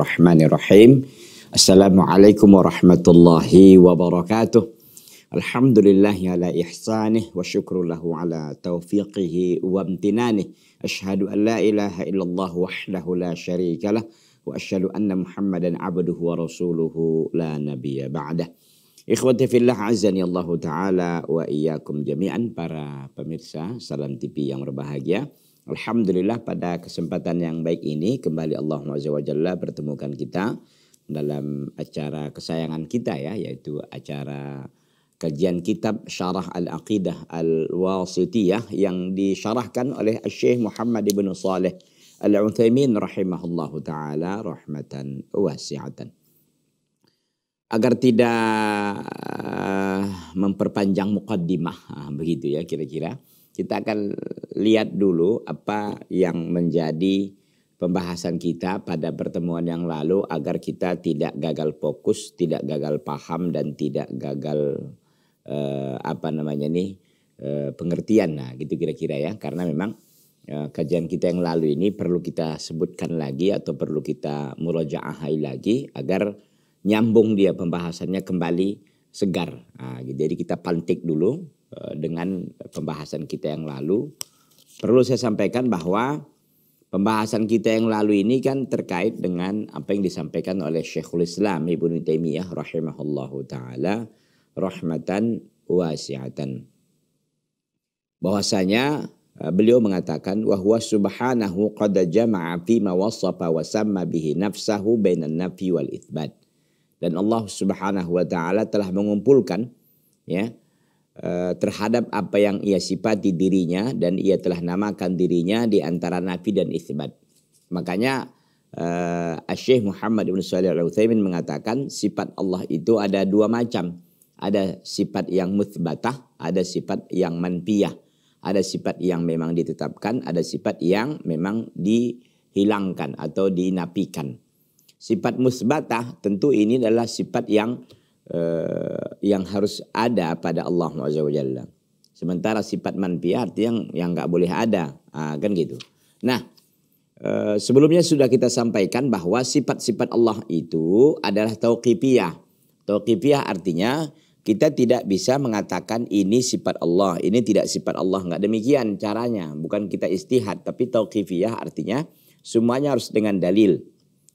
Bismillahirrahmanirrahim. Assalamualaikum warahmatullahi wabarakatuh. Alhamdulillahi ala ihsanih wa syukru lahu ala taufiqihi wa amtinanih. Ashhadu an la ilaha illallah wahdahu la syarika lah. Wa ashhadu anna muhammadan abduhu wa rasuluhu la nabiyya ba'dah. Ikhwati fillah azani Allah Ta'ala wa iyyakum jami'an para pemirsa Salam TV yang berbahagia. Alhamdulillah pada kesempatan yang baik ini kembali Allah Jalla pertemukan kita dalam acara kesayangan kita ya yaitu acara kajian kitab Syarah Al-Aqidah Al-Wasitiyah yang disyarahkan oleh Syekh Muhammad ibn Saleh Al-Utsaimin rahimahullahu taala rahmatan wasi'atan. Agar tidak uh, memperpanjang mukaddimah, uh, begitu ya kira-kira kita akan lihat dulu apa yang menjadi pembahasan kita pada pertemuan yang lalu agar kita tidak gagal fokus, tidak gagal paham dan tidak gagal eh, apa namanya nih eh, pengertian. Nah, gitu kira-kira ya. Karena memang eh, kajian kita yang lalu ini perlu kita sebutkan lagi atau perlu kita murojaahai lagi agar nyambung dia pembahasannya kembali segar. Nah, jadi kita pantik dulu dengan pembahasan kita yang lalu. Perlu saya sampaikan bahwa pembahasan kita yang lalu ini kan terkait dengan apa yang disampaikan oleh Syekhul Islam Ibnu Taimiyah rahimahullahu taala rahmatan wasi'atan. Bahwasanya eh, beliau mengatakan wahwa subhanahu qad jama'a fi ma wasafa wa samma bihi nafsahu bainan nafi wal itsbat. Dan Allah Subhanahu wa taala telah mengumpulkan ya Eh, terhadap apa yang ia sifati dirinya dan ia telah namakan dirinya di antara nafi dan isbat. Makanya uh, Syekh Muhammad bin Shalih Al Utsaimin mengatakan sifat Allah itu ada dua macam. Ada sifat yang muthbatah, ada sifat yang manfiyah. Ada sifat yang memang ditetapkan, ada sifat yang memang dihilangkan atau dinapikan. Sifat musbatah tentu ini adalah sifat yang uh, yang harus ada pada Allah Jalla. Sementara sifat manfiah yang yang nggak boleh ada, ah, kan gitu. Nah, uh, sebelumnya sudah kita sampaikan bahwa sifat-sifat Allah itu adalah tauqifiyah. Tauqifiyah artinya kita tidak bisa mengatakan ini sifat Allah, ini tidak sifat Allah. Nggak demikian caranya. Bukan kita istihad, tapi tauqifiyah artinya semuanya harus dengan dalil.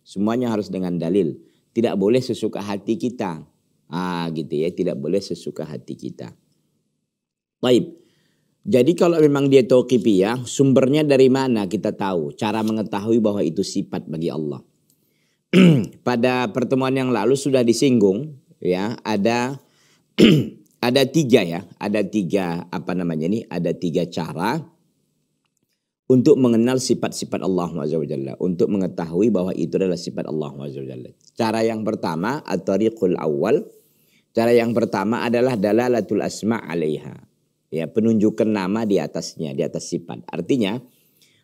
Semuanya harus dengan dalil. Tidak boleh sesuka hati kita. Ah gitu ya, tidak boleh sesuka hati kita. Baik. Jadi kalau memang dia ya, sumbernya dari mana kita tahu? Cara mengetahui bahwa itu sifat bagi Allah. Pada pertemuan yang lalu sudah disinggung ya, ada ada tiga ya, ada tiga apa namanya ini, ada tiga cara untuk mengenal sifat-sifat Allah Jalla, untuk mengetahui bahwa itu adalah sifat Allah Jalla. Cara yang pertama, at-tariqul awal, Cara yang pertama adalah dalalatul asma alaiha. Ya, penunjukan nama di atasnya, di atas sifat. Artinya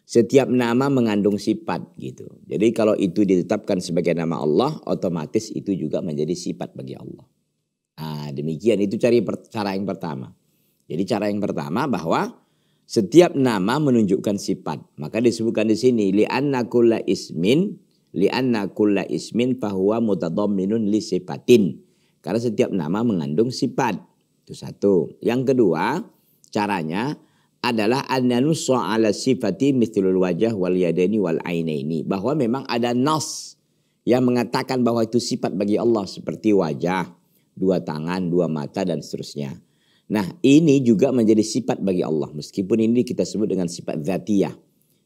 setiap nama mengandung sifat gitu. Jadi kalau itu ditetapkan sebagai nama Allah, otomatis itu juga menjadi sifat bagi Allah. Nah, demikian itu cari cara yang pertama. Jadi cara yang pertama bahwa setiap nama menunjukkan sifat. Maka disebutkan di sini li'anna kulla ismin li'anna kulla ismin fahuwa mutadamminun li sifatin. Karena setiap nama mengandung sifat. Itu satu. Yang kedua, caranya adalah ananusu ala sifati mithlul wajah wal yadaini wal ainaini. Bahwa memang ada nas yang mengatakan bahwa itu sifat bagi Allah seperti wajah, dua tangan, dua mata dan seterusnya. Nah ini juga menjadi sifat bagi Allah. Meskipun ini kita sebut dengan sifat zatiyah.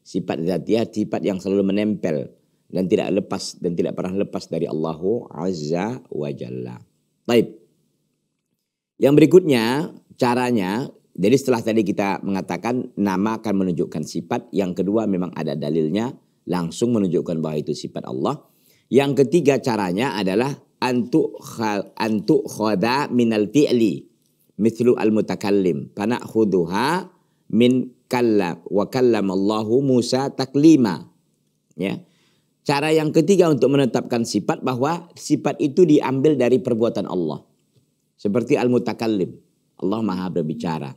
Sifat zatiyah, sifat yang selalu menempel dan tidak lepas dan tidak pernah lepas dari Allahu Azza wa Jalla. Baik. Yang berikutnya caranya, jadi setelah tadi kita mengatakan nama akan menunjukkan sifat, yang kedua memang ada dalilnya langsung menunjukkan bahwa itu sifat Allah. Yang ketiga caranya adalah antu antu khoda minal fi'li mithlu al mutakallim khuduha min kallam wa kallamallahu Musa taklima ya Cara yang ketiga untuk menetapkan sifat bahwa sifat itu diambil dari perbuatan Allah. Seperti al-mutakallim. Allah maha berbicara.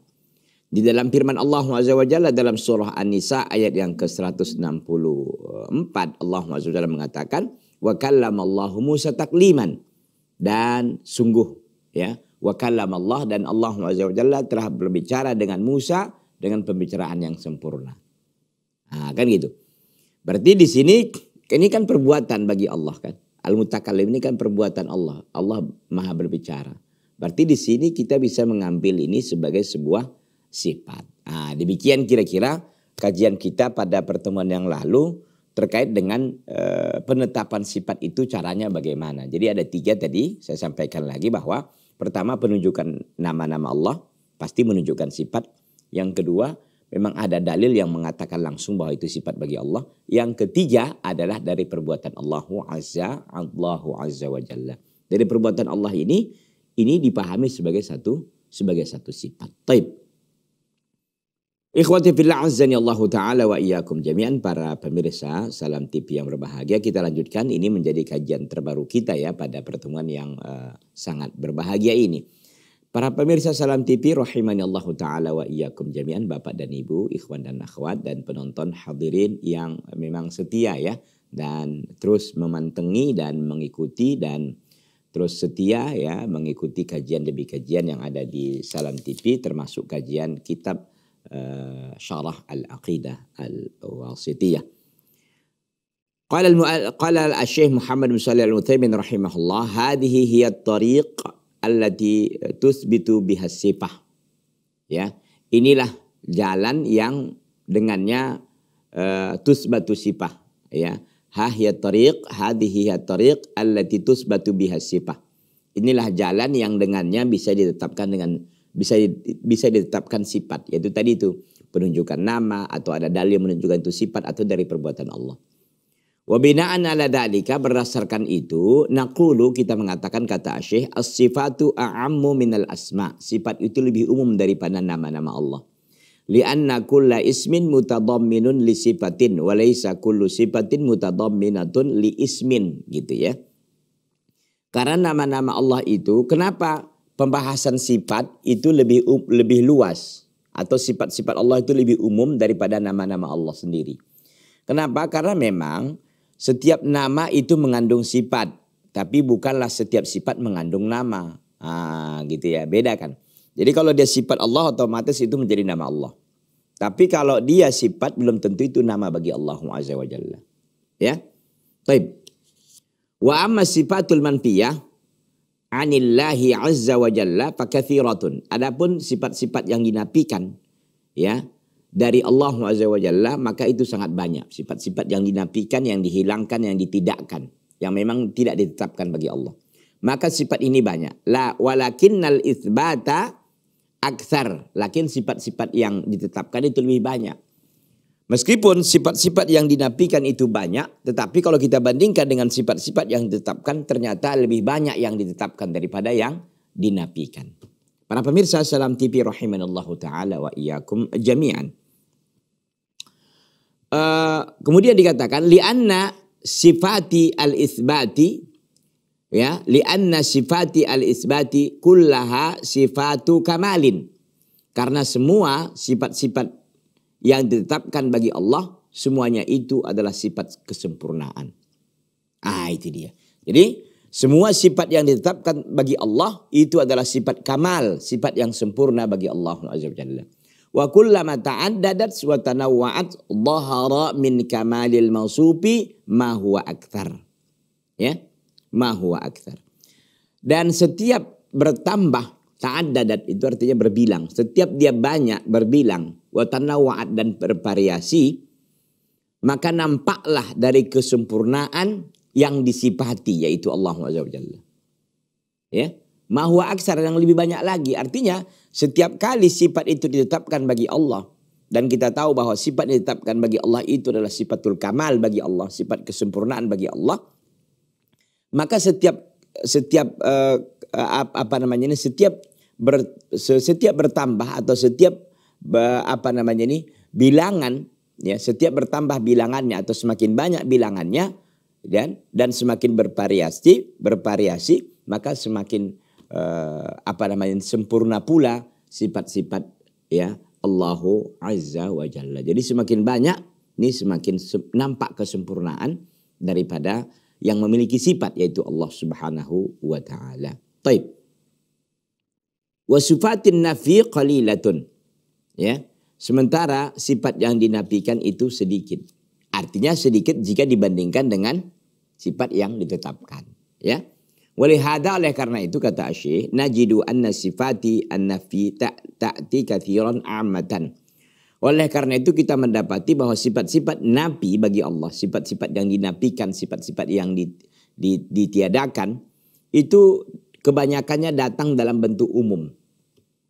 Di dalam firman Allah Azza Jalla dalam surah An-Nisa ayat yang ke-164 Allah Azza wa Jalla mengatakan wa kallamallahu Musa takliman dan sungguh ya wa Allah dan Allah Azza wa telah berbicara dengan Musa dengan pembicaraan yang sempurna. Nah, kan gitu. Berarti di sini ini kan perbuatan bagi Allah kan. Al-mutakallim ini kan perbuatan Allah. Allah Maha berbicara. Berarti di sini kita bisa mengambil ini sebagai sebuah sifat. Nah, demikian kira-kira kajian kita pada pertemuan yang lalu terkait dengan e, penetapan sifat itu caranya bagaimana. Jadi ada tiga tadi saya sampaikan lagi bahwa pertama penunjukan nama-nama Allah pasti menunjukkan sifat. Yang kedua memang ada dalil yang mengatakan langsung bahwa itu sifat bagi Allah. Yang ketiga adalah dari perbuatan Allahu Azza Allahu Azza. Dari perbuatan Allah ini ini dipahami sebagai satu sebagai satu sifat. Taib. Ikhwati fillah azani Allah Ta'ala wa iyyakum jami'an para pemirsa Salam TV yang berbahagia. Kita lanjutkan ini menjadi kajian terbaru kita ya pada pertemuan yang uh, sangat berbahagia ini. Para pemirsa Salam TV rahimani Allah Ta'ala wa iyyakum jami'an Bapak dan Ibu, ikhwan dan akhwat dan penonton hadirin yang memang setia ya. Dan terus memantengi dan mengikuti dan terus setia ya mengikuti kajian demi kajian yang ada di Salam TV termasuk kajian kitab شرح العقيدة الواسطية قال قال الشيخ محمد بن صالح العثيمين رحمه الله هذه هي الطريق التي تثبت بها الصفة ya inilah jalan yang dengannya uh, tusbatu sifah ya hahya tariq hadhihi tariq allati tusbatu biha sifah inilah jalan yang dengannya bisa ditetapkan dengan bisa bisa ditetapkan sifat yaitu tadi itu penunjukan nama atau ada dalil menunjukkan itu sifat atau dari perbuatan Allah. Wabinaan ala dalika berdasarkan itu nakulu kita mengatakan kata Syekh as-sifatu a'ammu minal asma. Sifat itu lebih umum daripada nama-nama Allah. Lianna kulla ismin mutadamminun li sifatin walaysa kullu sifatin mutadamminatun li ismin gitu ya. Karena nama-nama Allah itu kenapa pembahasan sifat itu lebih lebih luas atau sifat-sifat Allah itu lebih umum daripada nama-nama Allah sendiri. Kenapa? Karena memang setiap nama itu mengandung sifat, tapi bukanlah setiap sifat mengandung nama. Ah, gitu ya, beda kan. Jadi kalau dia sifat Allah otomatis itu menjadi nama Allah. Tapi kalau dia sifat belum tentu itu nama bagi Allah Azza wa Jalla. Ya. Baik. Wa amma sifatul manfiyah anillahi azza wa jalla fakathiratun. Adapun sifat-sifat yang dinafikan ya dari Allah azza wa jalla maka itu sangat banyak. Sifat-sifat yang dinafikan, yang dihilangkan, yang ditidakkan yang memang tidak ditetapkan bagi Allah. Maka sifat ini banyak. La walakinnal itsbata aksar. Lakin sifat-sifat yang ditetapkan itu lebih banyak. Meskipun sifat-sifat yang dinafikan itu banyak, tetapi kalau kita bandingkan dengan sifat-sifat yang ditetapkan, ternyata lebih banyak yang ditetapkan daripada yang dinafikan. Para pemirsa salam TV rahimanallahu taala wa iyyakum jami'an. Uh, kemudian dikatakan lianna sifati al-isbati ya lianna sifati al-isbati kullaha sifatu kamalin. Karena semua sifat-sifat yang ditetapkan bagi Allah semuanya itu adalah sifat kesempurnaan. Ah itu dia. Jadi semua sifat yang ditetapkan bagi Allah itu adalah sifat kamal, sifat yang sempurna bagi Allah Azza wa Wa kullama ta'addadat wa tanawwa'at dhahara min kamalil mausufi ma huwa akthar. Ya, ma huwa akthar. Dan setiap bertambah ta'addadat itu artinya berbilang. Setiap dia banyak berbilang watanawa'at dan bervariasi, maka nampaklah dari kesempurnaan yang disifati yaitu Allah Jalla. Ya, mahwa aksar yang lebih banyak lagi. Artinya setiap kali sifat itu ditetapkan bagi Allah dan kita tahu bahwa sifat yang ditetapkan bagi Allah itu adalah sifatul kamal bagi Allah, sifat kesempurnaan bagi Allah. Maka setiap setiap uh, apa namanya ini setiap ber, setiap bertambah atau setiap apa namanya ini bilangan ya setiap bertambah bilangannya atau semakin banyak bilangannya dan dan semakin bervariasi bervariasi maka semakin uh, apa namanya sempurna pula sifat-sifat ya Allahu Azza wa Jalla. Jadi semakin banyak, ini semakin nampak kesempurnaan daripada yang memiliki sifat yaitu Allah Subhanahu wa taala. Taib. Wa sifatin nafi qalilatun. Ya. Sementara sifat yang dinafikan itu sedikit. Artinya sedikit jika dibandingkan dengan sifat yang ditetapkan, ya. Walihada oleh karena itu kata Syekh, najidu anna sifati an-nafi ta'ti kathiran amatan. Oleh karena itu kita mendapati bahwa sifat-sifat nabi bagi Allah, sifat-sifat yang dinafikan, sifat-sifat yang ditiadakan, itu kebanyakannya datang dalam bentuk umum.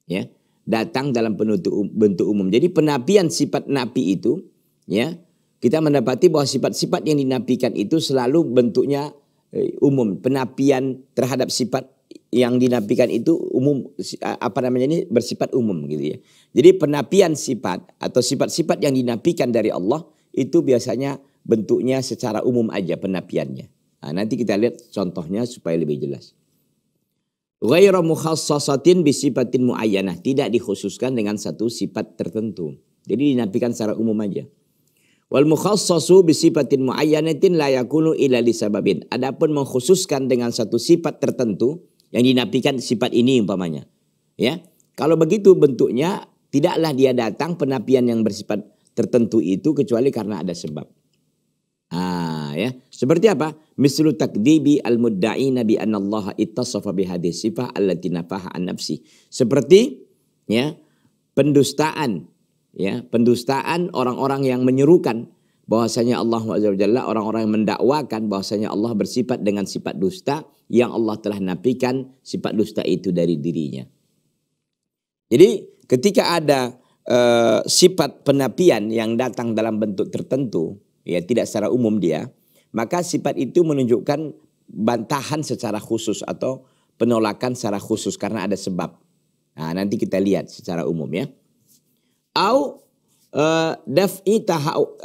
Ya, datang dalam bentuk, bentuk umum. Jadi penapian sifat nabi itu, ya, kita mendapati bahwa sifat-sifat yang dinafikan itu selalu bentuknya Eh, umum penapian terhadap sifat yang dinafikan itu umum apa namanya ini bersifat umum gitu ya. Jadi penapian sifat atau sifat-sifat yang dinafikan dari Allah itu biasanya bentuknya secara umum aja penapiannya. Nah, nanti kita lihat contohnya supaya lebih jelas. Ghairu mukhassasatin bisifatin muayyanah, tidak dikhususkan dengan satu sifat tertentu. Jadi dinafikan secara umum aja. Wal mukhassasu bi sifatin muayyanatin la yakunu illa li sababin. Adapun mengkhususkan dengan satu sifat tertentu yang dinafikan sifat ini umpamanya. Ya. Kalau begitu bentuknya tidaklah dia datang penapian yang bersifat tertentu itu kecuali karena ada sebab. Ah ya. Seperti apa? Mislu takdibi al-mudda'ina bi anna Allah ittasafa bi hadhihi sifah allati nafaha an nafsi. Seperti ya pendustaan ya pendustaan orang-orang yang menyerukan bahwasanya Allah Jalla orang-orang yang mendakwakan bahwasanya Allah bersifat dengan sifat dusta yang Allah telah nafikan sifat dusta itu dari dirinya. Jadi ketika ada uh, sifat penapian yang datang dalam bentuk tertentu ya tidak secara umum dia maka sifat itu menunjukkan bantahan secara khusus atau penolakan secara khusus karena ada sebab. Nah, nanti kita lihat secara umum ya au uh, daf'i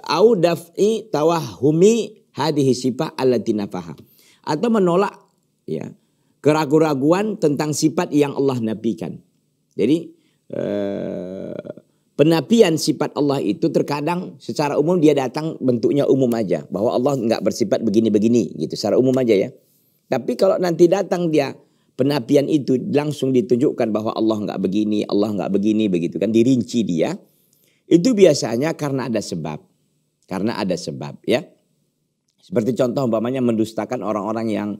au daf'i tawahumi hadhihi sifat allati nafaha atau menolak ya keraguan-raguan tentang sifat yang Allah nafikan. Jadi uh, penapian sifat Allah itu terkadang secara umum dia datang bentuknya umum aja bahwa Allah nggak bersifat begini-begini gitu secara umum aja ya. Tapi kalau nanti datang dia penapian itu langsung ditunjukkan bahwa Allah nggak begini, Allah nggak begini begitu kan dirinci dia. Itu biasanya karena ada sebab. Karena ada sebab ya. Seperti contoh umpamanya mendustakan orang-orang yang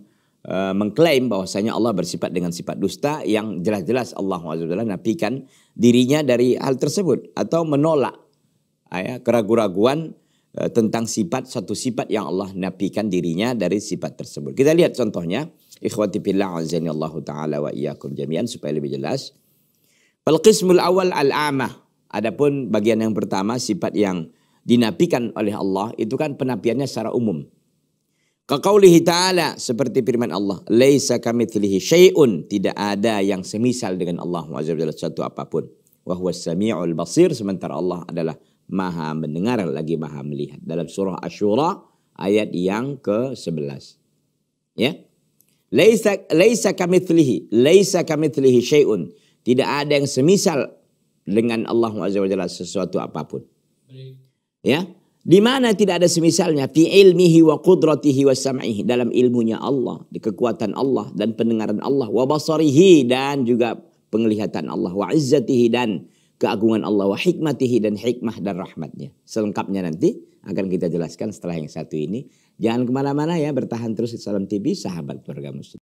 uh, mengklaim bahwasanya Allah bersifat dengan sifat dusta yang jelas-jelas Allah SWT nafikan dirinya dari hal tersebut atau menolak ya, keraguan-raguan uh, tentang sifat satu sifat yang Allah nafikan dirinya dari sifat tersebut. Kita lihat contohnya Ikhwati fillah azani Allah taala wa iyyakum jami'an supaya lebih jelas. Al qismul awal al amah. Adapun bagian yang pertama sifat yang dinafikan oleh Allah itu kan penapiannya secara umum. Kaqaulihi ta'ala seperti firman Allah, "Laisa kamitslihi syai'un." Tidak ada yang semisal dengan Allah Subhanahu satu apa pun. Wa huwas samiul basir sementara Allah adalah Maha mendengar lagi Maha melihat. Dalam surah Asy-Syura ayat yang ke-11. Ya. Laisa laisa kamitslihi, laisa kamitslihi syai'un. Tidak ada yang semisal dengan Allah Subhanahu sesuatu apa pun. Ya. Di mana tidak ada semisalnya fi ilmihi wa qudratihi wa sam'ihi dalam ilmunya Allah, di kekuatan Allah dan pendengaran Allah wa basarihi dan juga penglihatan Allah wa izzatihi dan keagungan Allah wa hikmatihi dan hikmah dan rahmatnya. Selengkapnya nanti akan kita jelaskan setelah yang satu ini. Jangan ke mana-mana ya, bertahan terus di Salam TV, sahabat keluarga muslim.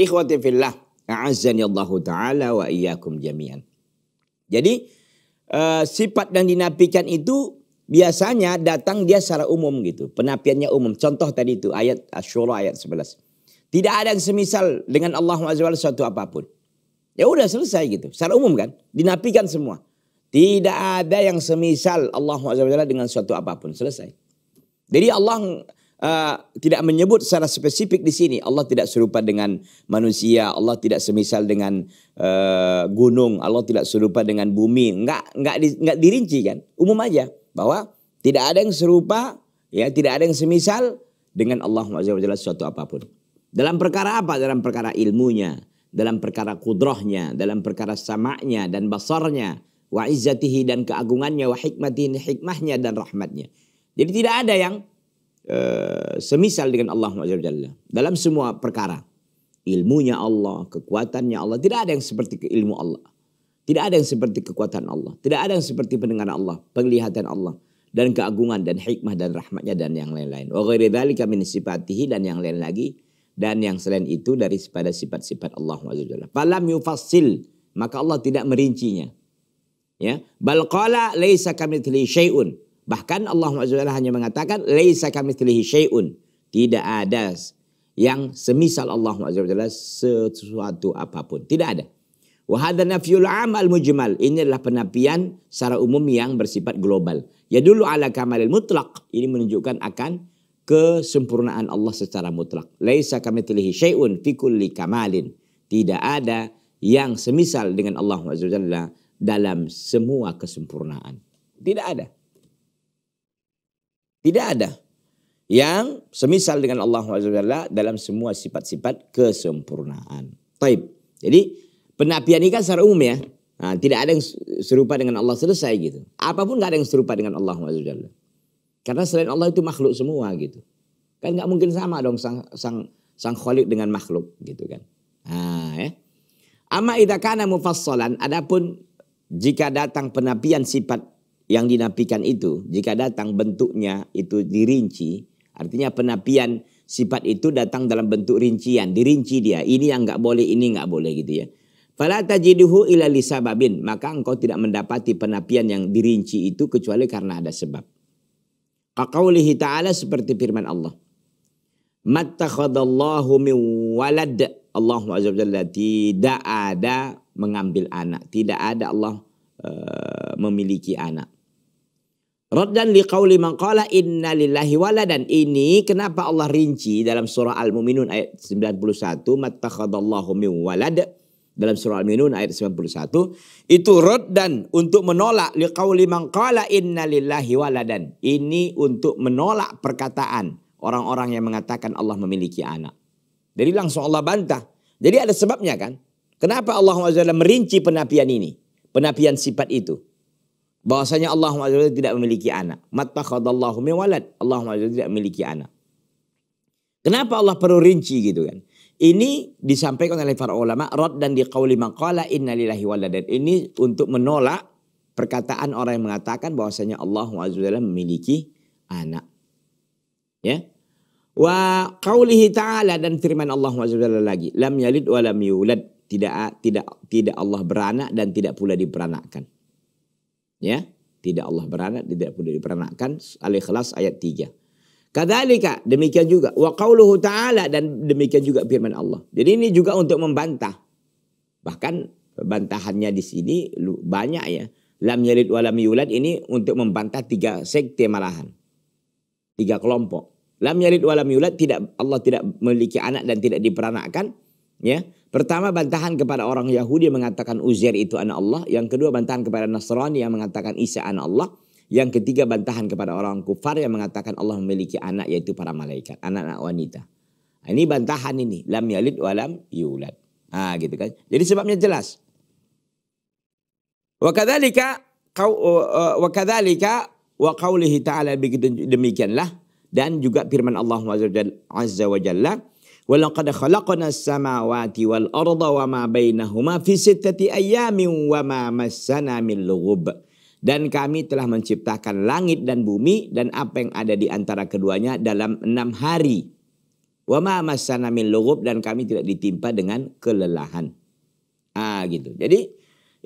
Ikhwati fillah, a'azzani Allah Ta'ala wa iyyakum jami'an. Jadi uh, sifat yang dinafikan itu biasanya datang dia secara umum gitu. Penapiannya umum. Contoh tadi itu ayat Asyura ayat 11. Tidak ada yang semisal dengan Allah SWT suatu apa pun. Ya udah selesai gitu. Secara umum kan. Dinafikan semua. Tidak ada yang semisal Allah SWT dengan suatu apa pun. Selesai. Jadi Allah uh, tidak menyebut secara spesifik di sini Allah tidak serupa dengan manusia, Allah tidak semisal dengan uh, gunung, Allah tidak serupa dengan bumi. Enggak enggak di, enggak dirinci kan. Umum aja bahwa tidak ada yang serupa, ya, tidak ada yang semisal dengan Allah Azza wa suatu apa pun. Dalam perkara apa? Dalam perkara ilmunya, dalam perkara kudrohnya, dalam perkara samaknya dan basarnya, wa izzatihi dan keagungannya, wa hikmatihi hikmahnya dan rahmatnya. Jadi tidak ada yang uh, semisal dengan Allah Jalla dalam semua perkara. Ilmunya Allah, kekuatannya Allah, tidak ada yang seperti ilmu Allah. Tidak ada yang seperti kekuatan Allah. Tidak ada yang seperti pendengaran Allah, penglihatan Allah dan keagungan dan hikmah dan rahmatnya dan yang lain-lain. Wa ghairi min dan yang lain lagi dan yang selain itu dari pada sifat-sifat Allah Jalla. Falam yufassil, maka Allah tidak merincinya. Ya, bal qala laisa kamitslihi syai'un. Bahkan Allah Subhanahu hanya mengatakan laisa kamitslihi syai'un. Tidak ada yang semisal Allah Subhanahu sesuatu apa pun. Tidak ada. Wa hadza nafyul am al mujmal. Ini adalah penafian secara umum yang bersifat global. Ya dulu ala kamalil mutlak. Ini menunjukkan akan kesempurnaan Allah secara mutlak. Laisa kamitslihi syai'un fi kulli kamalin. Tidak ada yang semisal dengan Allah Subhanahu dalam semua kesempurnaan. Tidak ada. Tidak ada yang semisal dengan Allah SWT dalam semua sifat-sifat kesempurnaan. Taib. Jadi penapian ini kan secara umum ya. Nah, tidak ada yang serupa dengan Allah selesai gitu. Apa pun nggak ada yang serupa dengan Allah SWT. Karena selain Allah itu makhluk semua gitu. Kan nggak mungkin sama dong sang sang sang khalik dengan makhluk gitu kan. Nah, ya. Amma idza kana mufassalan adapun jika datang penapian sifat yang dinapikan itu, jika datang bentuknya itu dirinci, artinya penapian sifat itu datang dalam bentuk rincian, dirinci dia. Ini yang nggak boleh, ini nggak boleh gitu ya. Fala tajiduhu ila lisababin, maka engkau tidak mendapati penapian yang dirinci itu kecuali karena ada sebab. Qaqaulihi ta'ala seperti firman Allah. Mattakhadallahu min walad. Allah Azza tidak ada mengambil anak. Tidak ada Allah uh, memiliki anak. Raddan liqauli man qala inna lillahi waladan. Ini kenapa Allah rinci dalam surah Al-Mu'minun ayat 91 mattakhadallahu min walad dalam surah Al-Mu'minun ayat 91 itu raddan untuk menolak liqauli man qala inna lillahi waladan. Ini untuk menolak perkataan orang-orang yang mengatakan Allah memiliki anak. Jadi langsung Allah bantah. Jadi ada sebabnya kan? Kenapa Allah SWT merinci penapian ini? Penapian sifat itu. Bahwasanya Allah SWT tidak memiliki anak. Mattakhadallahu min walad. Allah SWT tidak memiliki anak. Kenapa Allah perlu rinci gitu kan? Ini disampaikan oleh para ulama rad dan diqauli maqala inna lillahi waladan. Ini untuk menolak perkataan orang yang mengatakan bahwasanya Allah SWT memiliki anak. Ya. Wa qaulihi ta'ala dan firman Allah SWT lagi, lam yalid wa yulad tidak tidak tidak Allah beranak dan tidak pula diperanakkan. Ya, tidak Allah beranak, tidak pula diperanakkan. Al-Ikhlas ayat 3. Kadzalika demikian juga wa qauluhu ta'ala dan demikian juga firman Allah. Jadi ini juga untuk membantah. Bahkan bantahannya di sini banyak ya. Lam yalid wa lam yulad ini untuk membantah tiga sekte malahan. Tiga kelompok. Lam yalid wa lam yulad tidak Allah tidak memiliki anak dan tidak diperanakkan Ya, pertama bantahan kepada orang Yahudi yang mengatakan Uzair itu anak Allah, yang kedua bantahan kepada Nasrani yang mengatakan Isa anak Allah, yang ketiga bantahan kepada orang kufar yang mengatakan Allah memiliki anak yaitu para malaikat, anak-anak wanita. Nah, ini bantahan ini, lam yalid wa lam yulad. Ah gitu kan. Jadi sebabnya jelas. Wa kadzalika wa kadzalika wa qaulihi ta'ala begitu demikianlah dan juga firman Allah Azza wa Jalla Dan kami telah menciptakan langit dan bumi dan apa yang ada di antara keduanya dalam enam hari. Min dan kami tidak ditimpa dengan kelelahan. Ah gitu. Jadi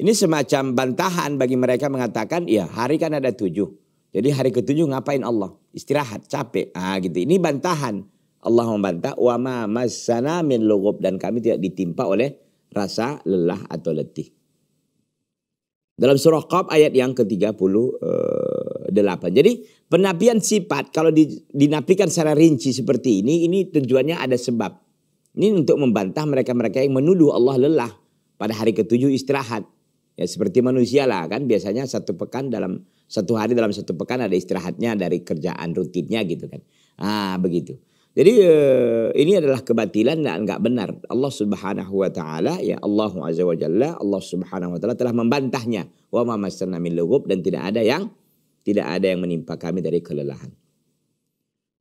ini semacam bantahan bagi mereka mengatakan ya hari kan ada tujuh. Jadi hari ketujuh ngapain Allah? Istirahat, capek. Ah gitu. Ini bantahan. Allah membantah wa ma masana min lugub dan kami tidak ditimpa oleh rasa lelah atau letih. Dalam surah Qaf ayat yang ke-32 delapan. Jadi penapian sifat kalau dinapikan secara rinci seperti ini, ini tujuannya ada sebab. Ini untuk membantah mereka-mereka yang menuduh Allah lelah pada hari ketujuh istirahat. Ya seperti manusia lah kan biasanya satu pekan dalam satu hari dalam satu pekan ada istirahatnya dari kerjaan rutinnya gitu kan. Ah begitu. Jadi eh, ini adalah kebatilan dan enggak benar. Allah Subhanahu wa taala ya Allah azza wa jalla Allah Subhanahu wa taala telah membantahnya. Wa ma masana min dan tidak ada yang tidak ada yang menimpa kami dari kelelahan.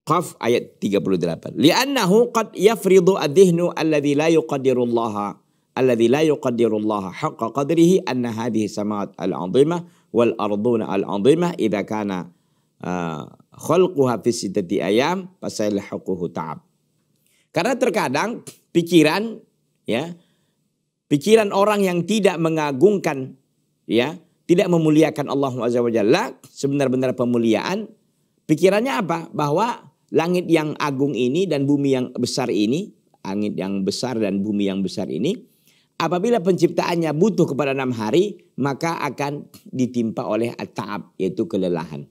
Qaf ayat 38. Li'annahu qad yafridu adh-dhihnu alladhi la yuqaddiru Allah alladhi la yuqaddiru Allah haqqa qadrihi anna hadhihi samawat al-'azimah wal arduna al-'azimah idza kana uh, sittati ayam fasalhaquhu ta'ab. Karena terkadang pikiran ya pikiran orang yang tidak mengagungkan ya tidak memuliakan Allah Azza wa Jalla sebenar-benar pemuliaan pikirannya apa bahwa langit yang agung ini dan bumi yang besar ini langit yang besar dan bumi yang besar ini apabila penciptaannya butuh kepada enam hari maka akan ditimpa oleh at-ta'ab yaitu kelelahan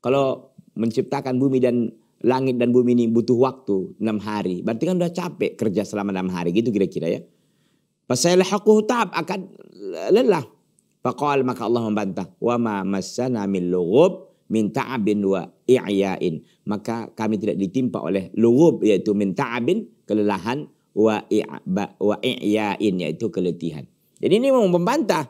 kalau menciptakan bumi dan langit dan bumi ini butuh waktu enam hari. Berarti kan udah capek kerja selama enam hari gitu kira-kira ya. Fasailhaquhu ta'ab akan lelah. Faqal maka Allah membantah. Wa ma massana min lughub min ta'abin wa i'ya'in. Maka kami tidak ditimpa oleh lughub yaitu min ta'abin kelelahan wa wa i'ya'in yaitu keletihan. Jadi ini mau membantah.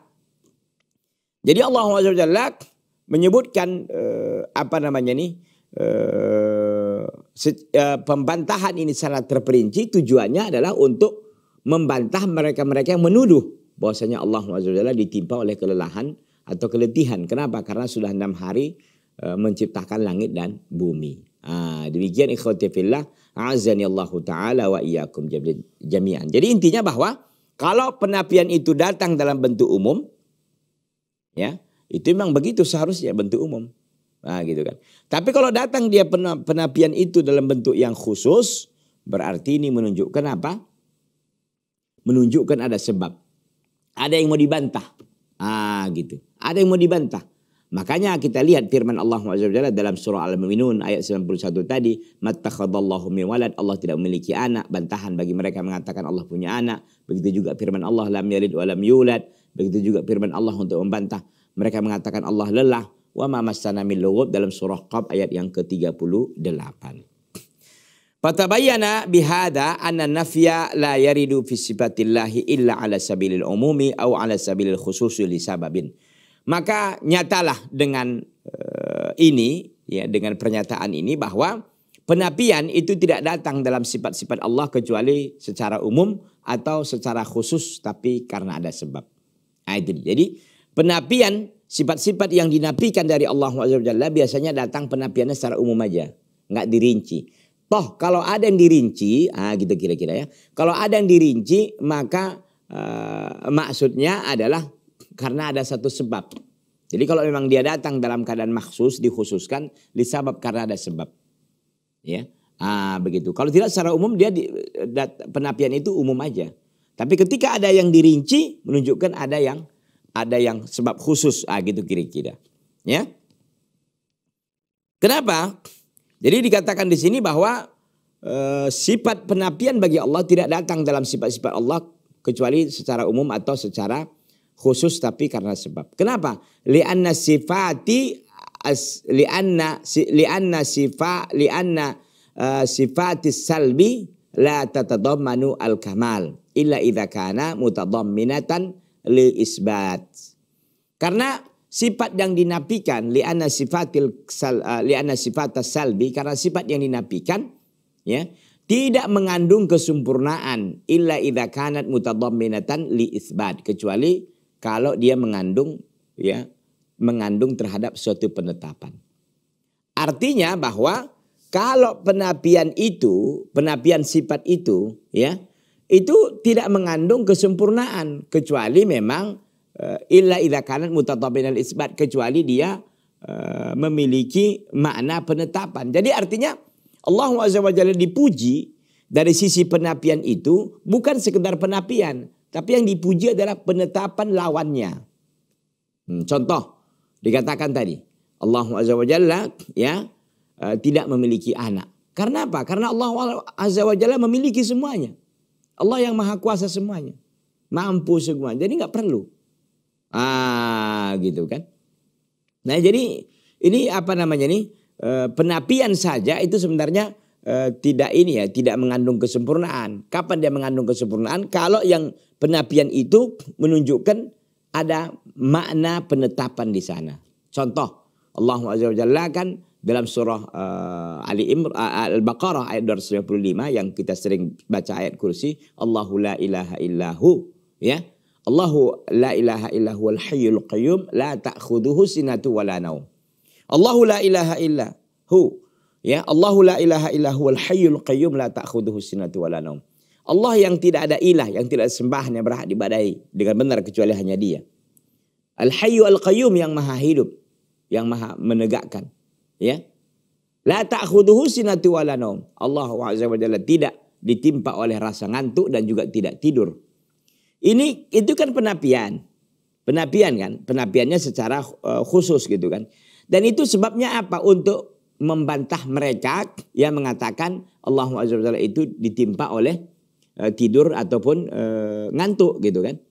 Jadi Allah SWT menyebutkan uh, apa namanya nih uh, uh, pembantahan ini secara terperinci tujuannya adalah untuk membantah mereka-mereka yang menuduh bahwasanya Allah SWT ditimpa oleh kelelahan atau keletihan. Kenapa? Karena sudah enam hari uh, menciptakan langit dan bumi. Ah, demikian ikhwati fillah azani Allah taala wa iyyakum jami'an. Jadi intinya bahwa kalau penapian itu datang dalam bentuk umum ya, itu memang begitu seharusnya bentuk umum. Nah gitu kan. Tapi kalau datang dia penapian itu dalam bentuk yang khusus, berarti ini menunjukkan apa? Menunjukkan ada sebab. Ada yang mau dibantah. Ah gitu. Ada yang mau dibantah. Makanya kita lihat firman Allah SWT dalam surah Al-Mu'minun ayat 91 tadi. Mattakhadallahu min walad. Allah tidak memiliki anak. Bantahan bagi mereka mengatakan Allah punya anak. Begitu juga firman Allah lam yalid wa lam yulad. Begitu juga firman Allah untuk membantah mereka mengatakan Allah lelah. Wa ma massana min lughub dalam surah Qab ayat yang ke-38. Fatabayyana bihada anna nafya la yaridu fi sifatillahi illa ala sabilil umumi au ala sabilil khususi li sababin. Maka nyatalah dengan uh, ini ya dengan pernyataan ini bahwa penapian itu tidak datang dalam sifat-sifat Allah kecuali secara umum atau secara khusus tapi karena ada sebab. Nah, itu. Jadi Penapian sifat-sifat yang dinapikan dari Allah SWT biasanya datang penapiannya secara umum aja. Nggak dirinci. Toh kalau ada yang dirinci, ah gitu kira-kira ya. Kalau ada yang dirinci maka uh, maksudnya adalah karena ada satu sebab. Jadi kalau memang dia datang dalam keadaan maksus dikhususkan disebab karena ada sebab. Ya. Ah begitu. Kalau tidak secara umum dia di, dat, penapian itu umum aja. Tapi ketika ada yang dirinci menunjukkan ada yang ada yang sebab khusus ah gitu kira-kira. Ya. Kenapa? Jadi dikatakan di sini bahwa e, sifat penapian bagi Allah tidak datang dalam sifat-sifat Allah kecuali secara umum atau secara khusus tapi karena sebab. Kenapa? Lianna sifati as, lianna si, lianna sifa lianna uh, sifatis salbi la tatadammanu al kamal illa idza kana mutadamminatan li isbat. Karena sifat yang dinafikan li'anna sifatil sal, uh, li'anna sifatas salbi karena sifat yang dinafikan ya tidak mengandung kesempurnaan illa idza kanat mutadamminatan li isbat kecuali kalau dia mengandung ya mengandung terhadap suatu penetapan. Artinya bahwa kalau penapian itu, penapian sifat itu ya itu tidak mengandung kesempurnaan kecuali memang uh, illa idza kanat mutatabinal isbat kecuali dia uh, memiliki makna penetapan. Jadi artinya Allah SWT dipuji dari sisi penapian itu bukan sekedar penapian, tapi yang dipuji adalah penetapan lawannya. Hmm, contoh dikatakan tadi, Allah Azza wa Jalla ya uh, tidak memiliki anak. Karena apa? Karena Allah Azza wa Jalla memiliki semuanya. Allah yang maha kuasa semuanya. Mampu semuanya. Jadi nggak perlu. Ah gitu kan. Nah jadi ini apa namanya nih? E, penapian saja itu sebenarnya e, tidak ini ya, tidak mengandung kesempurnaan. Kapan dia mengandung kesempurnaan? Kalau yang penapian itu menunjukkan ada makna penetapan di sana. Contoh, Allah Azza wa Jalla kan dalam surah uh, Ali Imr uh, Al-Baqarah ayat 255 yang kita sering baca ayat kursi Allahu la ilaha illahu ya. Allahu la ilaha illahu al hayyul qayyum la ta'khudhuhu sinatu wala naum Allahu la ilaha illa hu ya. Allahu la ilaha illahu al hayyul qayyum la ta'khudhuhu sinatu wala naum Allah yang tidak ada ilah yang tidak yang berhak dibadai dengan benar kecuali hanya dia. Al hayyu al qayyum yang maha hidup yang maha menegakkan ya. La ta'khudhuhu sinatu wala naum. Allah azza wa jalla tidak ditimpa oleh rasa ngantuk dan juga tidak tidur. Ini itu kan penapian. Penapian kan? Penapiannya secara uh, khusus gitu kan. Dan itu sebabnya apa? Untuk membantah mereka yang mengatakan Allah azza wa jalla itu ditimpa oleh uh, tidur ataupun uh, ngantuk gitu kan.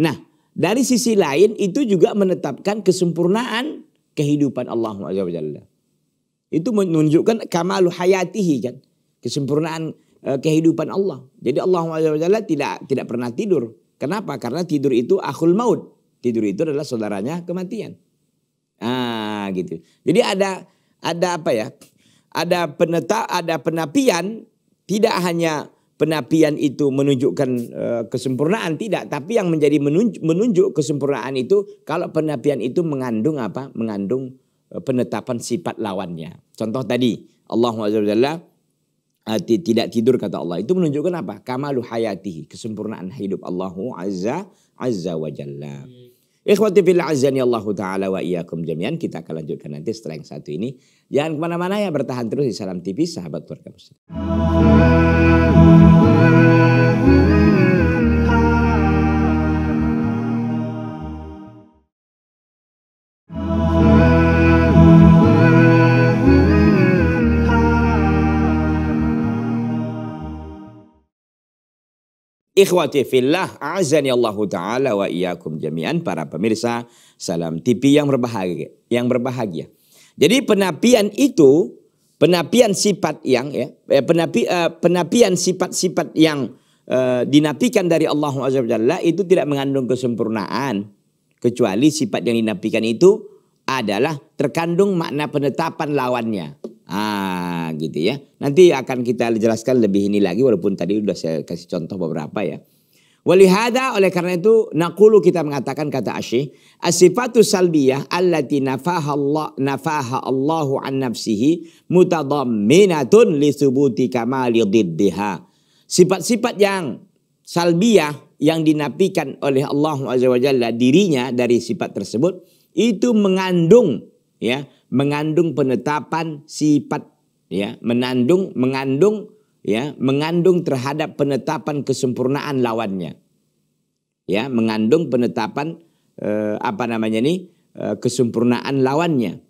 Nah dari sisi lain itu juga menetapkan kesempurnaan kehidupan Allah Azza wa Jalla. Itu menunjukkan kamalu hayatihi kan. Kesempurnaan uh, kehidupan Allah. Jadi Allah SWT tidak tidak pernah tidur. Kenapa? Karena tidur itu akhul maut. Tidur itu adalah saudaranya kematian. Ah gitu. Jadi ada ada apa ya? Ada peneta ada penapian tidak hanya penapian itu menunjukkan uh, kesempurnaan tidak, tapi yang menjadi menunjuk, menunjuk kesempurnaan itu kalau penapian itu mengandung apa? Mengandung penetapan sifat lawannya. Contoh tadi Allah Subhanahu uh, tidak tidur kata Allah itu menunjukkan apa? Kamalu hayatihi, kesempurnaan hidup Allah Azza Azza wa Jalla. Ikhwati fil azani Allah Ta'ala wa iyyakum jami'an. Kita akan lanjutkan nanti setelah yang satu ini. Jangan ke mana-mana ya bertahan terus di Salam TV sahabat keluarga muslim. Ikhwati fillah, azani Allah Ta'ala wa iyyakum jami'an para pemirsa Salam TV yang berbahagia, yang berbahagia. Jadi penapian itu, penapian sifat yang ya, eh, penapi, uh, penapian sifat-sifat yang uh, dinapikan dari Allah Azza itu tidak mengandung kesempurnaan kecuali sifat yang dinapikan itu adalah terkandung makna penetapan lawannya. Ah, gitu ya. Nanti akan kita jelaskan lebih ini lagi walaupun tadi sudah saya kasih contoh beberapa ya. Walihada oleh karena itu nakulu kita mengatakan kata Asyih asifatu salbiyah allati nafaha Allah nafaha Allahu an nafsihi mutadamminatun li thubuti kamali diddiha. Sifat-sifat yang salbiyah yang dinafikan oleh Allah Azza wa Jalla dirinya dari sifat tersebut itu mengandung ya mengandung penetapan sifat ya menandung mengandung ya mengandung terhadap penetapan kesempurnaan lawannya. Ya mengandung penetapan eh, apa namanya ini eh, kesempurnaan lawannya.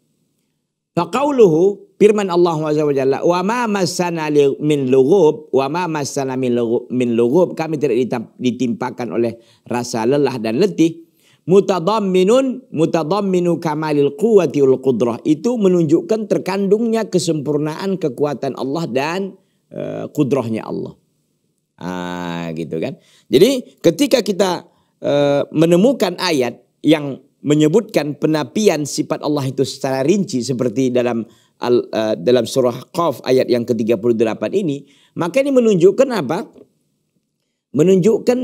Faqauluhu firman Allah Azza wa ma masana min lughub wa ma masana min lughub. Kami tidak ditimpakan oleh rasa lelah dan letih mutadamminun mutadamminu kamalil quwwati wal qudrah itu menunjukkan terkandungnya kesempurnaan kekuatan Allah dan uh, kudrahnya Allah. Ah gitu kan. Jadi ketika kita uh, menemukan ayat yang menyebutkan penapian sifat Allah itu secara rinci seperti dalam al, uh, dalam surah Qaf ayat yang ke-38 ini, maka ini menunjukkan apa? Menunjukkan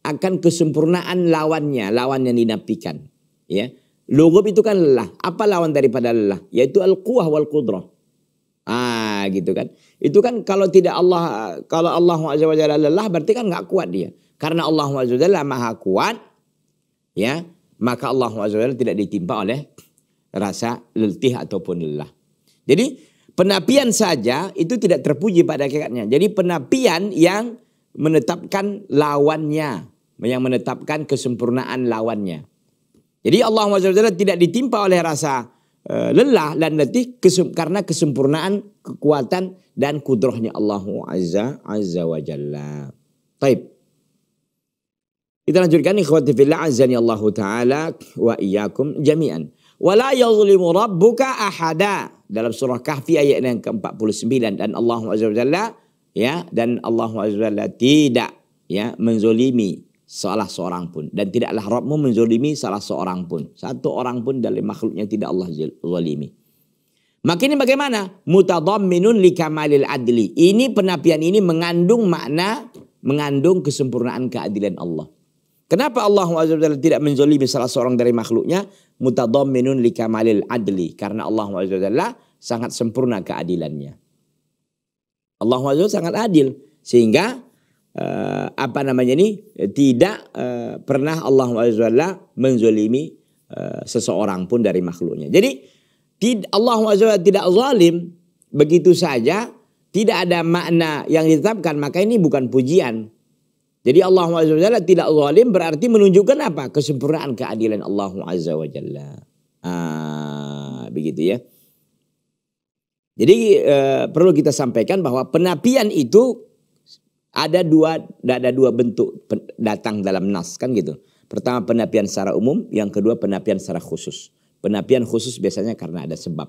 akan kesempurnaan lawannya, lawan yang dinafikan. Ya. Lugub itu kan lelah. Apa lawan daripada lelah? Yaitu al-quwah wal qudrah. Ah, gitu kan. Itu kan kalau tidak Allah kalau Allah Azza lelah berarti kan nggak kuat dia. Karena Allah Azza Maha kuat, ya, maka Allah Azza tidak ditimpa oleh rasa letih ataupun lelah. Jadi penapian saja itu tidak terpuji pada hakikatnya. Jadi penapian yang menetapkan lawannya, yang menetapkan kesempurnaan lawannya. Jadi Allah SWT tidak ditimpa oleh rasa uh, lelah dan letih kesem, karena kesempurnaan kekuatan dan kudrohnya Allah Azza Azza wa Jalla. Taib. Kita lanjutkan ikhwati fillah azani Allah taala wa iyyakum jami'an. Wala yazlimu rabbuka ahada dalam surah Kahfi ayat yang ke-49 dan Allah Azza ya dan Allah Azza tidak ya menzolimi salah seorang pun dan tidaklah Rabbmu menzolimi salah seorang pun satu orang pun dari makhluknya tidak Allah zalimi maka ini bagaimana mutadamminun likamalil adli ini penapian ini mengandung makna mengandung kesempurnaan keadilan Allah Kenapa Allah SWT tidak menzolimi salah seorang dari makhluknya? Mutadamminun likamalil adli. Karena Allah SWT sangat sempurna keadilannya. Allah SWT sangat adil. Sehingga uh, apa namanya ini tidak uh, pernah Allah SWT menzolimi uh, seseorang pun dari makhluknya. Jadi Allah SWT tidak zalim begitu saja tidak ada makna yang ditetapkan maka ini bukan pujian jadi Allah SWT tidak zalim berarti menunjukkan apa? Kesempurnaan keadilan Allah Jalla. Ah, begitu ya. Jadi eh, perlu kita sampaikan bahwa penapian itu ada dua ada dua bentuk datang dalam nas kan gitu. Pertama penapian secara umum, yang kedua penapian secara khusus. Penapian khusus biasanya karena ada sebab.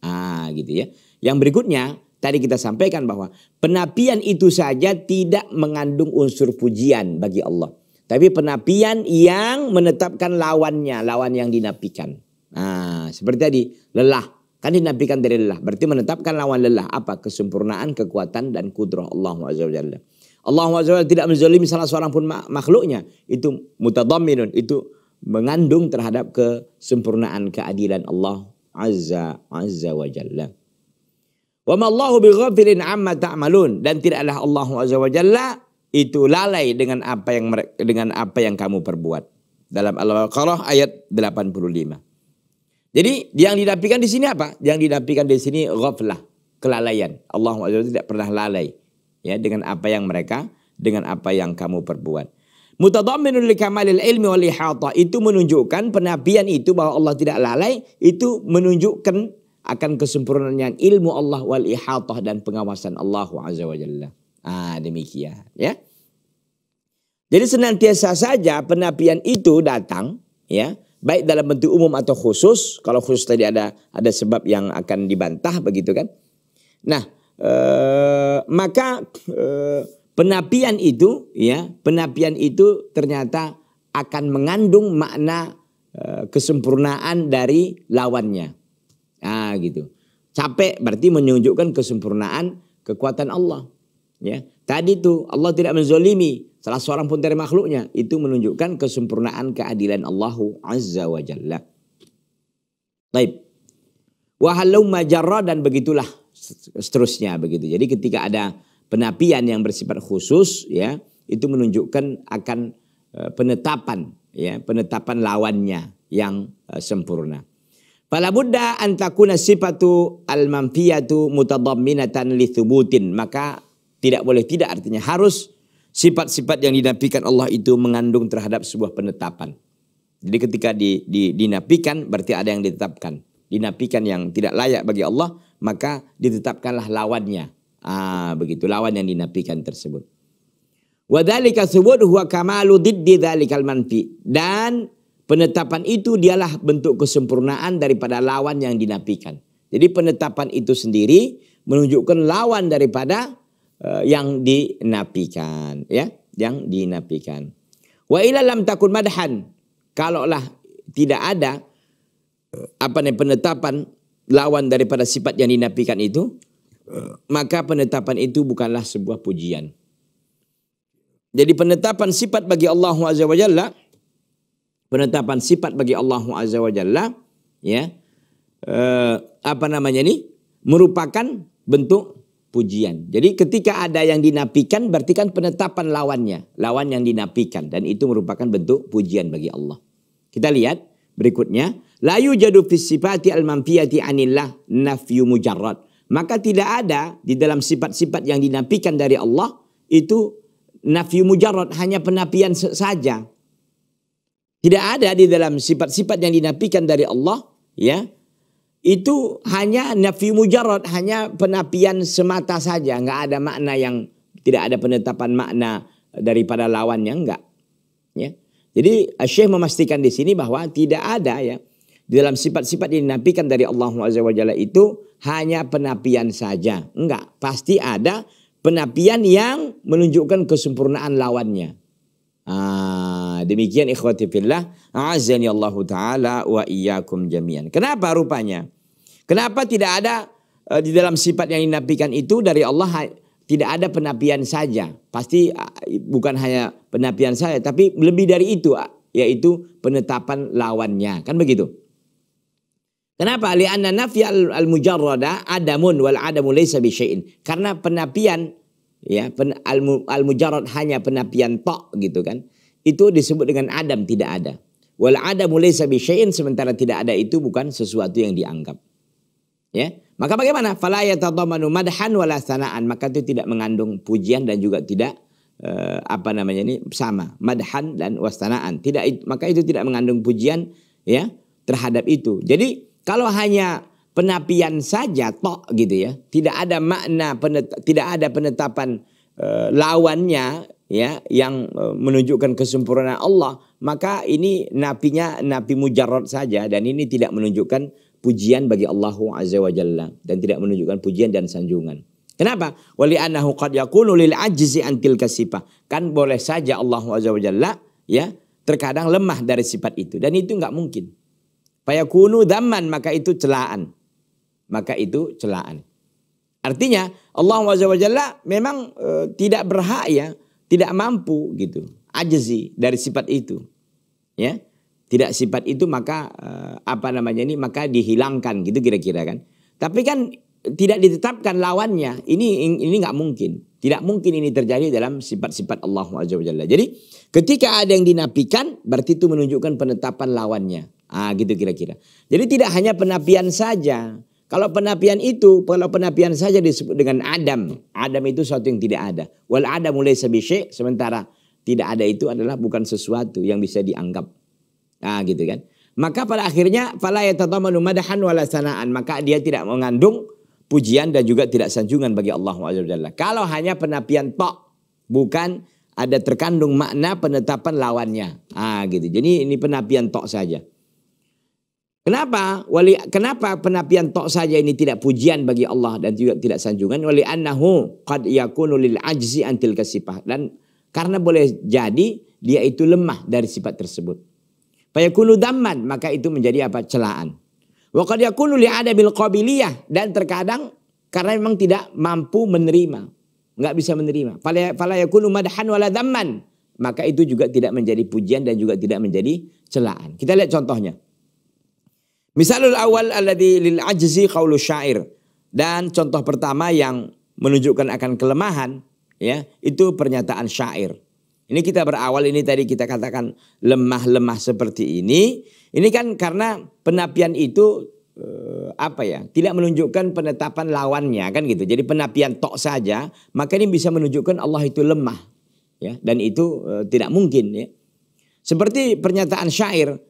Ah, gitu ya. Yang berikutnya Tadi kita sampaikan bahwa penapian itu saja tidak mengandung unsur pujian bagi Allah. Tapi penapian yang menetapkan lawannya, lawan yang dinapikan. Nah, seperti tadi, lelah. Kan dinapikan dari lelah. Berarti menetapkan lawan lelah. Apa? Kesempurnaan, kekuatan, dan kudrah Allah SWT. Allah SWT tidak menzalimi salah seorang pun makhluknya. Itu mutadaminun. Itu mengandung terhadap kesempurnaan keadilan Allah Azza, Azza wa Jalla. Wa mallahu bighafilin amma ta'malun dan tidaklah Allah Azza wa Jalla itu lalai dengan apa yang dengan apa yang kamu perbuat. Dalam Al-Baqarah ayat 85. Jadi yang dinafikan di sini apa? Yang dinafikan di sini ghaflah, kelalaian. Allah wa tidak pernah lalai ya dengan apa yang mereka dengan apa yang kamu perbuat. Mutadamminun li kamalil ilmi wal ihata itu menunjukkan penafian itu bahwa Allah tidak lalai itu menunjukkan akan kesempurnaan ilmu Allah wal ihatah dan pengawasan Allah Azza wa Jalla. Ah, demikian ya. Jadi senantiasa saja penapian itu datang ya, baik dalam bentuk umum atau khusus. Kalau khusus tadi ada ada sebab yang akan dibantah begitu kan. Nah, eh, maka eh, penapian itu ya, penapian itu ternyata akan mengandung makna eh, kesempurnaan dari lawannya. Ah gitu. Capek berarti menunjukkan kesempurnaan kekuatan Allah. Ya, tadi tuh Allah tidak menzolimi salah seorang pun dari makhluknya. Itu menunjukkan kesempurnaan keadilan Allah Azza wa Jalla. Baik. Wahalau majarra dan begitulah seterusnya begitu. Jadi ketika ada penapian yang bersifat khusus ya, itu menunjukkan akan eh, penetapan ya, penetapan lawannya yang eh, sempurna. Fala budda an takuna sifatu al-manfiyatu mutadamminatan li. Maka tidak boleh tidak artinya harus sifat-sifat yang dinafikan Allah itu mengandung terhadap sebuah penetapan. Jadi ketika di, di, dinafikan berarti ada yang ditetapkan. Dinafikan yang tidak layak bagi Allah maka ditetapkanlah lawannya. Ah, begitu lawan yang dinafikan tersebut. Wadhalika subut huwa kamalu diddi dhalikal manfi. Dan Penetapan itu dialah bentuk kesempurnaan daripada lawan yang dinafikan. Jadi penetapan itu sendiri menunjukkan lawan daripada uh, yang dinafikan, ya, yang dinafikan. Wa ila takun madhan. Kalaulah tidak ada apa nih penetapan lawan daripada sifat yang dinafikan itu, maka penetapan itu bukanlah sebuah pujian. Jadi penetapan sifat bagi Allah Azza wa Jalla penetapan sifat bagi Allah Azza wa Jalla ya eh, apa namanya ini merupakan bentuk pujian. Jadi ketika ada yang dinafikan berarti kan penetapan lawannya, lawan yang dinafikan dan itu merupakan bentuk pujian bagi Allah. Kita lihat berikutnya, la yujadu fi sifati al-manfiyati anillah nafyu mujarrad. Maka tidak ada di dalam sifat-sifat yang dinafikan dari Allah itu nafyu mujarrad hanya penafian saja. Tidak ada di dalam sifat-sifat yang dinafikan dari Allah, ya. Itu hanya nafi mujarrad, hanya penapian semata saja, nggak ada makna yang tidak ada penetapan makna daripada lawannya enggak. Ya. Jadi Syekh memastikan di sini bahwa tidak ada ya di dalam sifat-sifat yang dinafikan dari Allah Jalla itu hanya penapian saja. Enggak, pasti ada penapian yang menunjukkan kesempurnaan lawannya. Ah, demikian ikhwati fillah, azani Allah taala wa iyyakum jami'an. Kenapa rupanya? Kenapa tidak ada uh, di dalam sifat yang dinafikan itu dari Allah tidak ada penapian saja. Pasti uh, bukan hanya penapian saya, tapi lebih dari itu uh, yaitu penetapan lawannya. Kan begitu? Kenapa? Lianna nafi al-mujarrada adamun wal adamu laysa bi Karena penapian ya al-mujarrad hanya penapian tok gitu kan. Itu disebut dengan adam tidak ada. Wal adamu laysa bi sementara tidak ada itu bukan sesuatu yang dianggap. Ya maka bagaimana? Fala yatadamanu madhan wala sanaan. Maka itu tidak mengandung pujian dan juga tidak uh, apa namanya ini sama. Madhan dan wastanaan tidak maka itu tidak mengandung pujian ya terhadap itu. Jadi kalau hanya penapian saja tok gitu ya. Tidak ada makna tidak ada penetapan uh, lawannya ya yang uh, menunjukkan kesempurnaan Allah, maka ini napinya napi mujarrad saja dan ini tidak menunjukkan pujian bagi Allah Azza wa Jalla dan tidak menunjukkan pujian dan sanjungan. Kenapa? Wali annahu qad yakunu lil ajzi antil kasifah. Kan boleh saja Allah Azza wa Jalla ya terkadang lemah dari sifat itu dan itu nggak mungkin. Fayakunu dhamman maka itu celaan maka itu celaan. Artinya Allah Jalla memang e, tidak berhak ya, tidak mampu gitu, ajzi dari sifat itu. Ya. Tidak sifat itu maka e, apa namanya ini maka dihilangkan gitu kira-kira kan. Tapi kan tidak ditetapkan lawannya. Ini ini nggak mungkin. Tidak mungkin ini terjadi dalam sifat-sifat Allah Jalla. Jadi ketika ada yang dinafikan berarti itu menunjukkan penetapan lawannya. Ah gitu kira-kira. Jadi tidak hanya penafian saja, kalau penapian itu, kalau penapian saja disebut dengan Adam. Adam itu sesuatu yang tidak ada. Wal Adam mulai sebisye, sementara tidak ada itu adalah bukan sesuatu yang bisa dianggap. Nah gitu kan. Maka pada akhirnya fala yatatamanu madahan wala sanaan. Maka dia tidak mengandung pujian dan juga tidak sanjungan bagi Allah Subhanahu Kalau hanya penapian tok, bukan ada terkandung makna penetapan lawannya. Ah gitu. Jadi ini penapian tok saja. Kenapa? Wali kenapa penapian tok saja ini tidak pujian bagi Allah dan juga tidak sanjungan? Wali annahu qad yakunu lil ajzi antil kasifah dan karena boleh jadi dia itu lemah dari sifat tersebut. Fayakunu damman maka itu menjadi apa? celaan. Wa qad yakunu li adabil qabiliyah dan terkadang karena memang tidak mampu menerima, nggak bisa menerima. Fala yakunu madhan wala damman maka itu juga tidak menjadi pujian dan juga tidak menjadi celaan. Kita lihat contohnya. Misalul awal alladhi lil ajzi qawlu syair. Dan contoh pertama yang menunjukkan akan kelemahan ya itu pernyataan syair. Ini kita berawal ini tadi kita katakan lemah-lemah seperti ini. Ini kan karena penapian itu eh, apa ya? Tidak menunjukkan penetapan lawannya kan gitu. Jadi penapian tok saja, maka ini bisa menunjukkan Allah itu lemah ya dan itu eh, tidak mungkin ya. Seperti pernyataan syair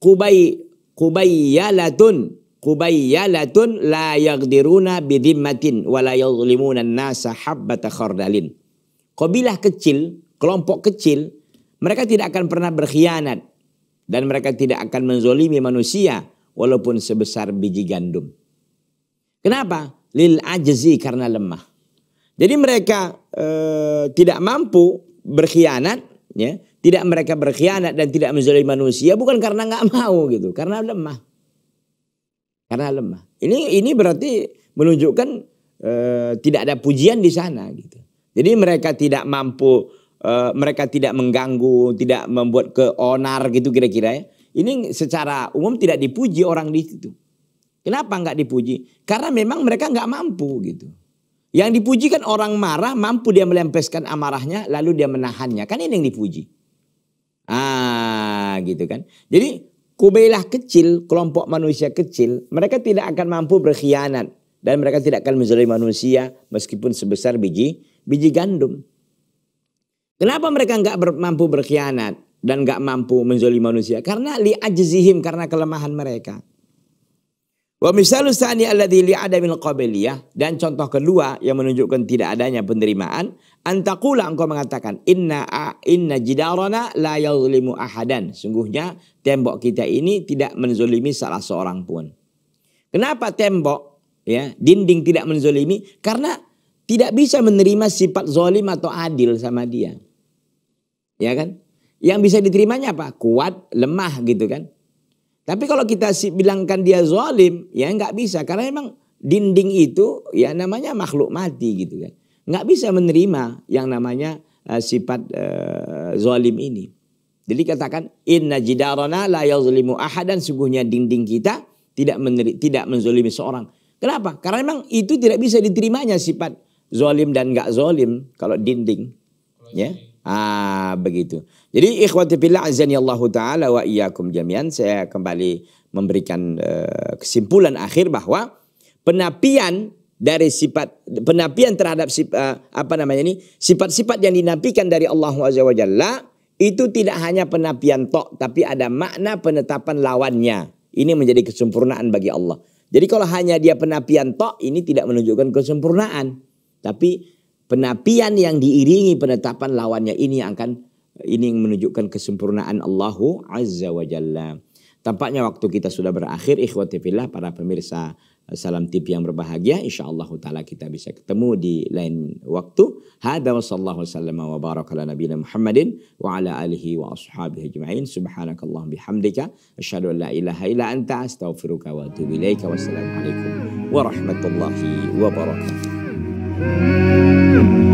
Kubai qubayyalatun qubayyalatun la yaqdiruna bidhimmatin wa la yadhlimuna an-nasa habbata khardalin. Kabilah kecil, kelompok kecil, mereka tidak akan pernah berkhianat dan mereka tidak akan menzolimi manusia walaupun sebesar biji gandum. Kenapa? Lil ajzi karena lemah. Jadi mereka eh, tidak mampu berkhianat ya tidak mereka berkhianat dan tidak menzalimi manusia bukan karena nggak mau gitu, karena lemah. Karena lemah. Ini ini berarti menunjukkan e, tidak ada pujian di sana gitu. Jadi mereka tidak mampu, e, mereka tidak mengganggu, tidak membuat keonar gitu kira-kira ya. Ini secara umum tidak dipuji orang di situ. Kenapa nggak dipuji? Karena memang mereka nggak mampu gitu. Yang dipuji kan orang marah, mampu dia melempeskan amarahnya, lalu dia menahannya. Kan ini yang dipuji. Ah, gitu kan. Jadi kubailah kecil, kelompok manusia kecil, mereka tidak akan mampu berkhianat dan mereka tidak akan menzalimi manusia meskipun sebesar biji biji gandum. Kenapa mereka nggak ber, mampu berkhianat dan nggak mampu menzalimi manusia? Karena li ajzihim karena kelemahan mereka. Wa misalus tsani alladhi li'adamil qabiliyah dan contoh kedua yang menunjukkan tidak adanya penerimaan antakula engkau mengatakan inna inna jidarana la yuzlimu ahadan sungguhnya tembok kita ini tidak menzolimi salah seorang pun. Kenapa tembok ya dinding tidak menzolimi? Karena tidak bisa menerima sifat zolim atau adil sama dia. Ya kan? Yang bisa diterimanya apa? Kuat, lemah gitu kan. Tapi kalau kita bilangkan dia zalim, ya nggak bisa karena memang dinding itu ya namanya makhluk mati gitu kan. Nggak bisa menerima yang namanya uh, sifat uh, zalim ini. Jadi katakan inna jidarana la yazlimu ahadan sungguhnya dinding kita tidak meneri, tidak menzalimi seorang. Kenapa? Karena memang itu tidak bisa diterimanya sifat zalim dan nggak zalim kalau dinding. Ya. Ah, begitu. Jadi ikhwati fillah azani Allah taala wa iyyakum jami'an saya kembali memberikan uh, kesimpulan akhir bahwa penapian dari sifat penapian terhadap sifat, uh, apa namanya ini sifat-sifat yang dinafikan dari Allah wa Jalla itu tidak hanya penapian tok tapi ada makna penetapan lawannya. Ini menjadi kesempurnaan bagi Allah. Jadi kalau hanya dia penapian tok ini tidak menunjukkan kesempurnaan. Tapi penapian yang diiringi penetapan lawannya ini yang akan ini yang menunjukkan kesempurnaan Allahu Azza wa Jalla. Tampaknya waktu kita sudah berakhir ikhwati fillah para pemirsa salam TV yang berbahagia insyaallah taala kita bisa ketemu di lain waktu. Hada wa sallallahu wasallam wa baraka ala nabiyina Muhammadin wa ala alihi wa ashabihi ajma'in. Subhanakallah bihamdika asyhadu an la ilaha illa anta astaghfiruka wa atubu ilaika. Wassalamu alaikum warahmatullahi wabarakatuh Mm-hmm.